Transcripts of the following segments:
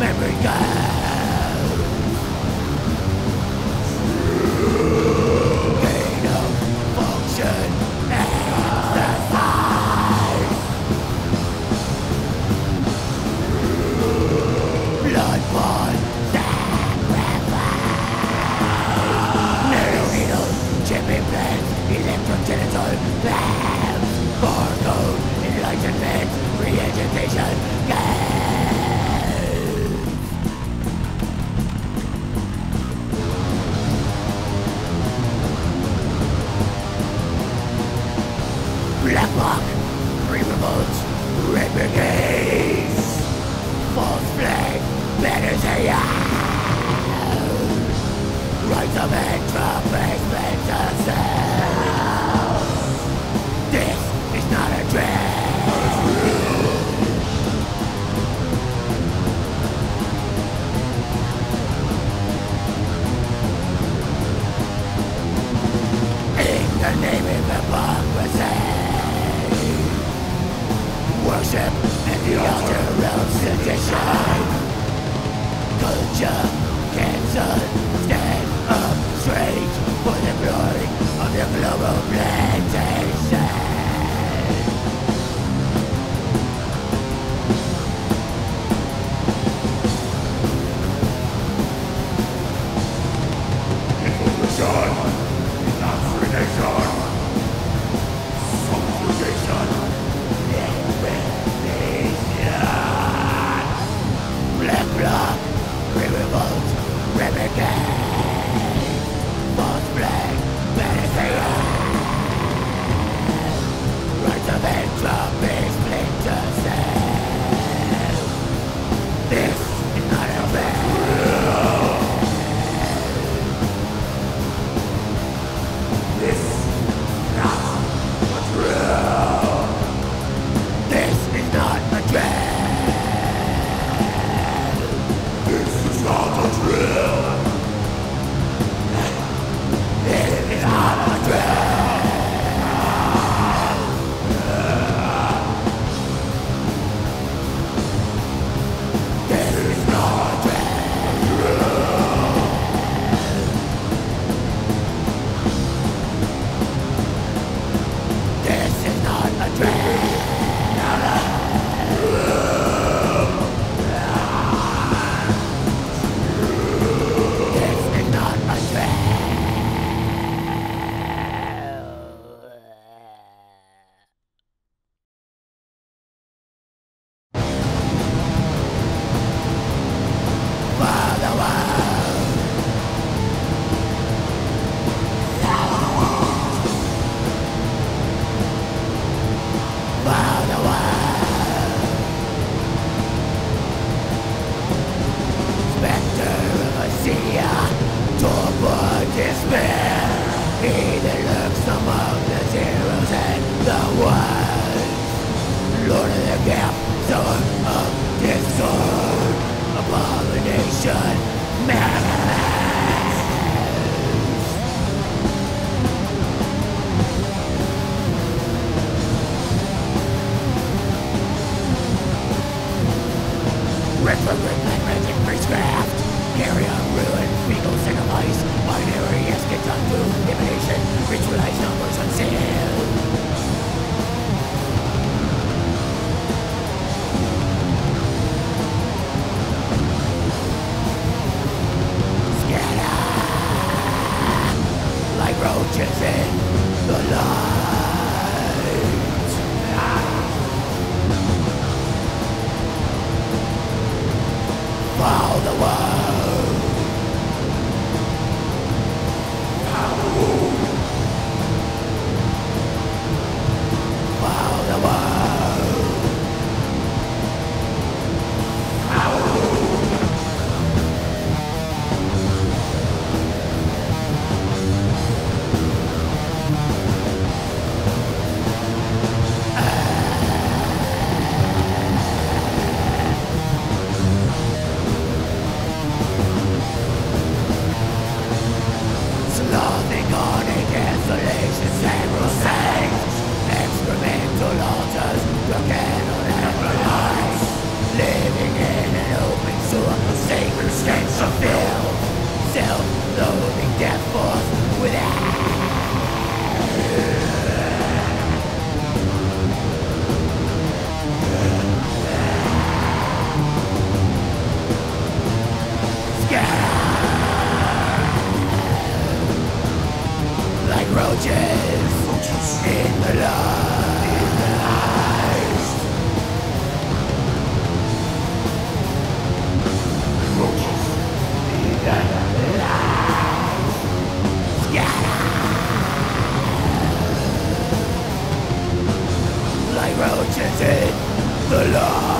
memory gap. Roaches in the light the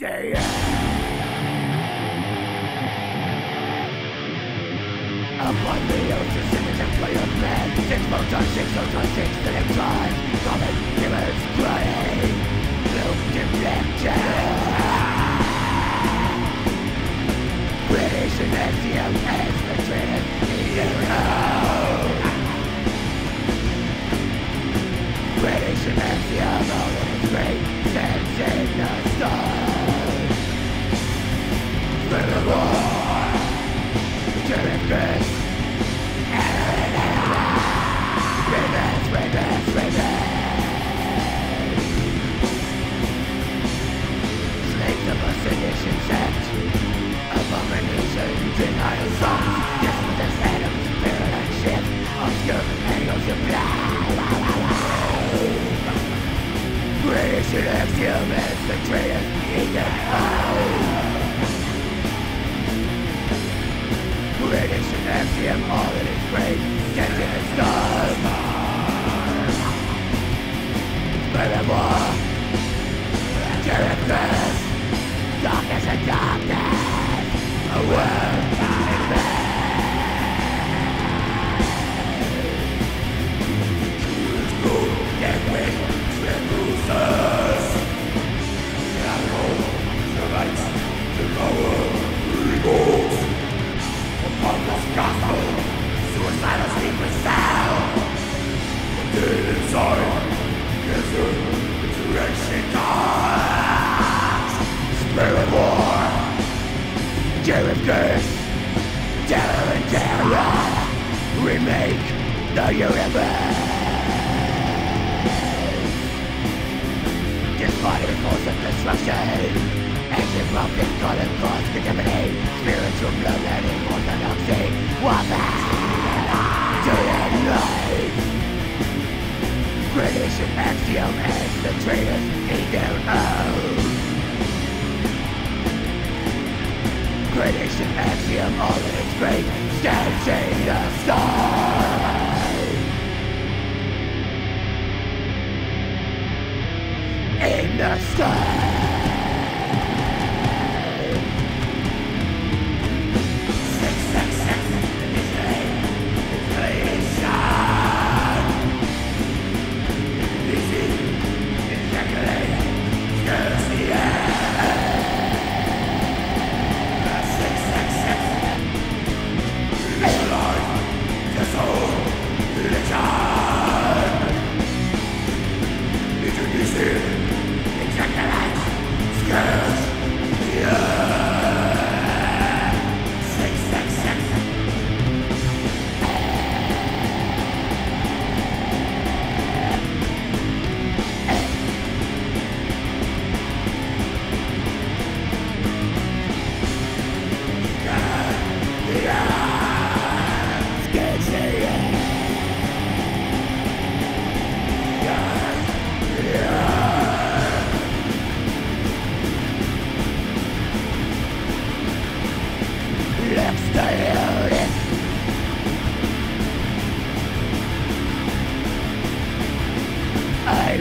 which Upon the ocean, citizens play a man. Six more times, six more times, six million times Common humans crying Look deflected British and SEO has betrayed Hero British and SEO, always of the great sense in the stars? Angles of Predation axiom as the traitors Predation axiom all that is great Stands in stars Furthermore Characters Darkness and darkness A contaminate Spiritual bloodletting orthodoxy Warfare To end life Predation axiom as the traitors need their own. Predation axiom all that is great Stands in the sky in the sky.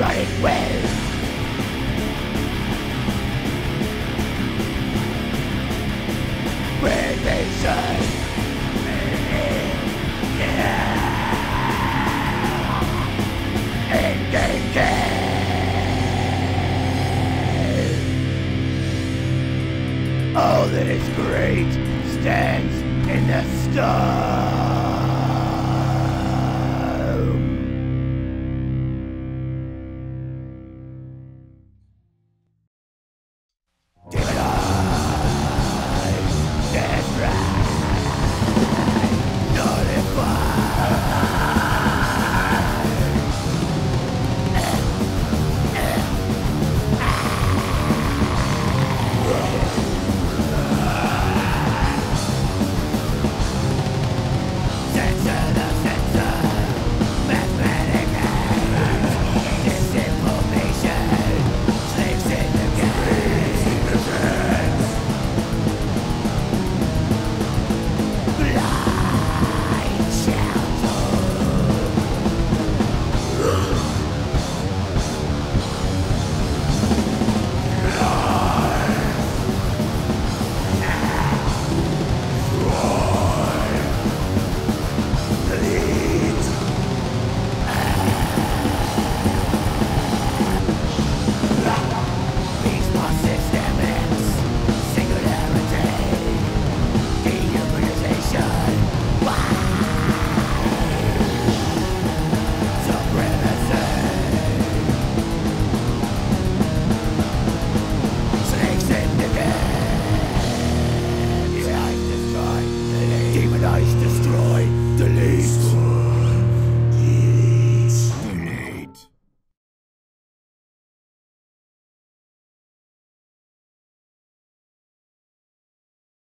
It well.